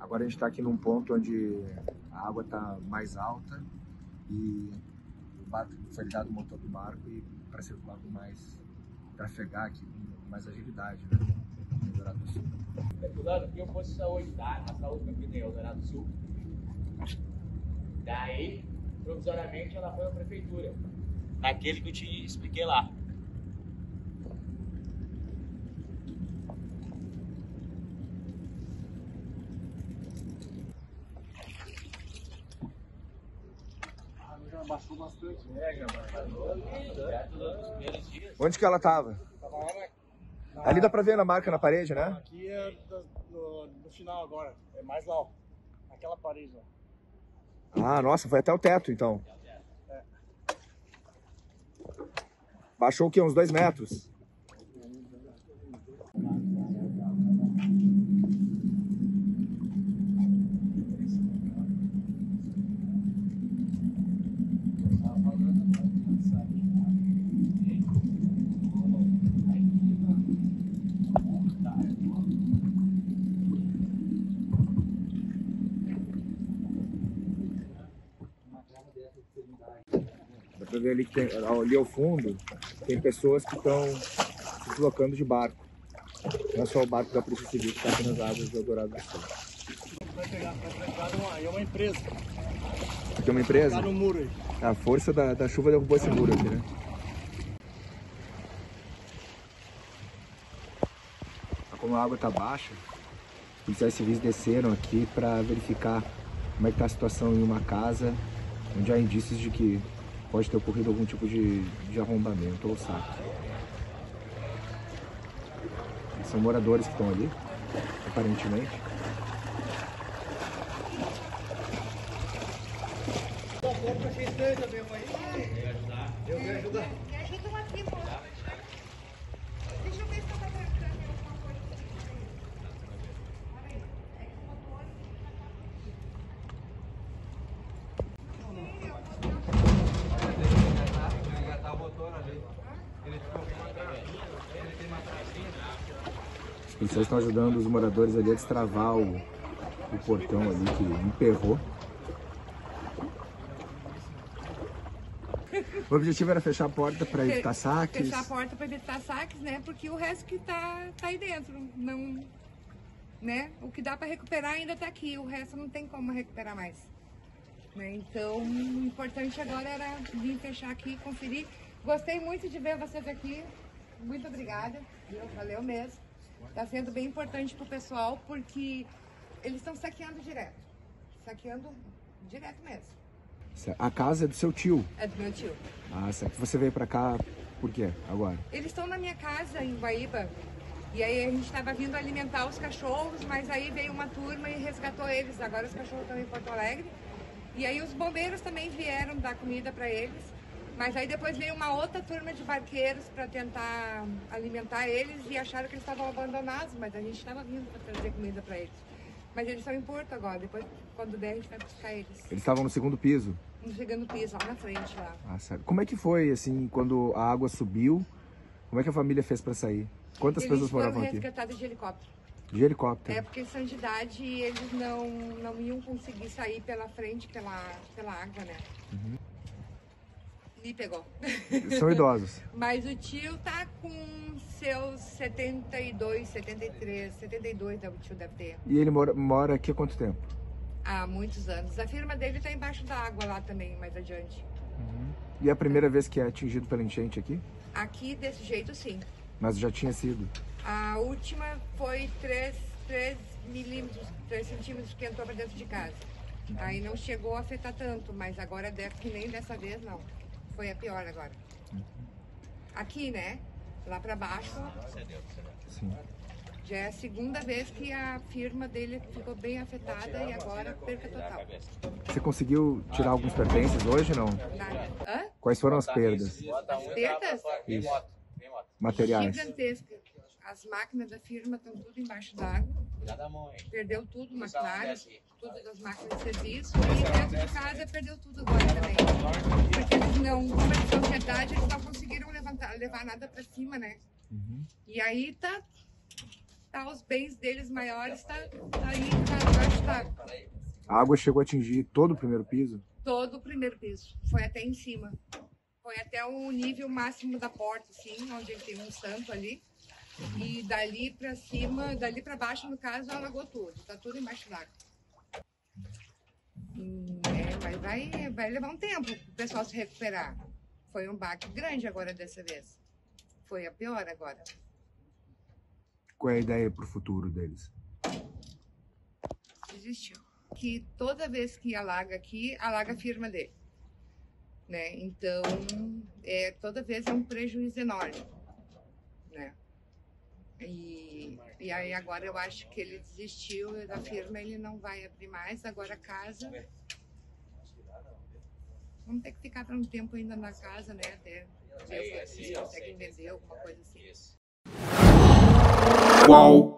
Agora a gente está aqui num ponto onde a água está mais alta e o barco foi ligado o motor do barco e para circular com mais, trafegar aqui com mais agilidade, né? Em Dourado do Sul. Cuidado aqui eu fosse saúde, tá? A saúde aqui tem Eldorado do Sul. Daí, provisoriamente, ela foi à prefeitura. Naquele que eu te expliquei lá. Bastante. É, dias. Onde que ela? Tava lá na, Ali dá para ver na marca na parede, né? Aqui é do- do final agora. É mais lá, ó. Naquela parede, ó. Ah, nossa, foi até o teto então. Baixou o quê? Uns dois metros? Pra ver ali que tem, ali ao fundo tem pessoas que estão se deslocando de barco. Não é só o barco da Polícia Civil que está aqui nas águas do Eldorado do Sul. Vai pegar, vai pegar uma, é uma empresa. Tem uma empresa? Tá no muro aí. A força da, da chuva derrubou esse muro aqui, né? Como a água está baixa, os policiais civis desceram aqui para verificar como é que está a situação em uma casa onde há indícios de que pode ter ocorrido algum tipo de, de arrombamento ou saque. São moradores que estão ali, aparentemente. Me ajuda aqui, moço. Deixa eu ver se tá marcando alguma coisa. Olha aí. É que o motor Policiais estão ajudando os moradores ali a destravar o, o portão ali que emperrou. O objetivo era fechar a porta para evitar saques. Fechar a porta para evitar saques, né? Porque o resto que tá, tá aí dentro, não, né? O que dá para recuperar ainda tá aqui, o resto não tem como recuperar mais. Né? Então, o importante agora era vir fechar aqui, conferir. Gostei muito de ver vocês aqui. Muito obrigada? Valeu mesmo. Tá sendo bem importante pro pessoal porque eles estão saqueando direto. Saqueando direto mesmo. A casa é do seu tio. É do meu tio. Ah, certo. Você veio para cá por quê agora? Eles estão na minha casa em Guaíba. E aí a gente estava vindo alimentar os cachorros, mas aí veio uma turma e resgatou eles. Agora os cachorros estão em Porto Alegre. E aí os bombeiros também vieram dar comida para eles. Mas aí depois veio uma outra turma de barqueiros para tentar alimentar eles e acharam que eles estavam abandonados, mas a gente estava vindo para trazer comida para eles. Mas eles estão em Porto agora, depois quando der a gente vai buscar eles. Eles estavam no segundo piso. No chegando piso, lá na frente lá. Ah, certo. Como é que foi, assim, quando a água subiu? Como é que a família fez para sair? Quantas eles pessoas foram moravam aqui? resgatados de helicóptero. De helicóptero. É porque eles são de idade e eles não, não iam conseguir sair pela frente, pela, pela água, né? Me pegou. São idosos. Mas o tio tá com seus 72, 73, 72 o tio deve ter. E ele mora, mora aqui há quanto tempo? Há muitos anos. A firma dele tá embaixo da água lá também, mais adiante. E é a primeira vez que é atingido pela enchente aqui? Aqui desse jeito sim. Mas já tinha sido. A última foi 3, 3 milímetros, 3 centímetros que entrou para dentro de casa. Aí não chegou a afetar tanto, mas agora deve que nem dessa vez não. Foi a pior agora. Aqui, né? Lá para baixo, Sim. já é a segunda vez que a firma dele ficou bem afetada e agora perca total. Você conseguiu tirar alguns pertences hoje não? Nada. Hã? Quais foram as perdas As perdas? Moto. materiais? Gigantesca. As máquinas da firma estão tudo embaixo d'água. Perdeu tudo, maquinário, tudo das máquinas de serviço e dentro de casa perdeu tudo agora também. Porque eles não, como eles são sociedade, eles não conseguiram levantar, levar nada pra cima, né? E aí tá, tá os bens deles maiores, tá, tá aí, tá embaixo d'água. A água chegou a atingir todo o primeiro piso? Todo o primeiro piso. Foi até em cima. Foi até o nível máximo da porta, assim, onde tem um santo ali. E dali pra cima, dali pra baixo, no caso, alagou tudo. Tá tudo embaixo d'água. É, mas vai, vai levar um tempo pro pessoal se recuperar. Foi um baque grande agora dessa vez. Foi a pior agora. Qual é a ideia pro futuro deles? Desistiu. Que toda vez que alaga aqui, alaga a firma dele. Né? Então, é, toda vez é um prejuízo enorme. Né? E, e aí agora eu acho que ele desistiu da firma, ele não vai abrir mais. Agora a casa. Vamos ter que ficar por um tempo ainda na casa, né? Até ver se conseguem vender alguma coisa assim. Qual?